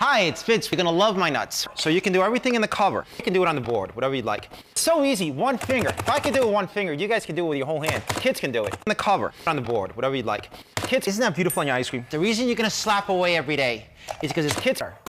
Hi, it's Vince. You're gonna love my nuts. So you can do everything in the cover. You can do it on the board, whatever you'd like. So easy, one finger. If I can do it with one finger, you guys can do it with your whole hand. Kids can do it. in the cover, on the board, whatever you'd like. Kids, isn't that beautiful on your ice cream? The reason you're gonna slap away every day is because it's kids are.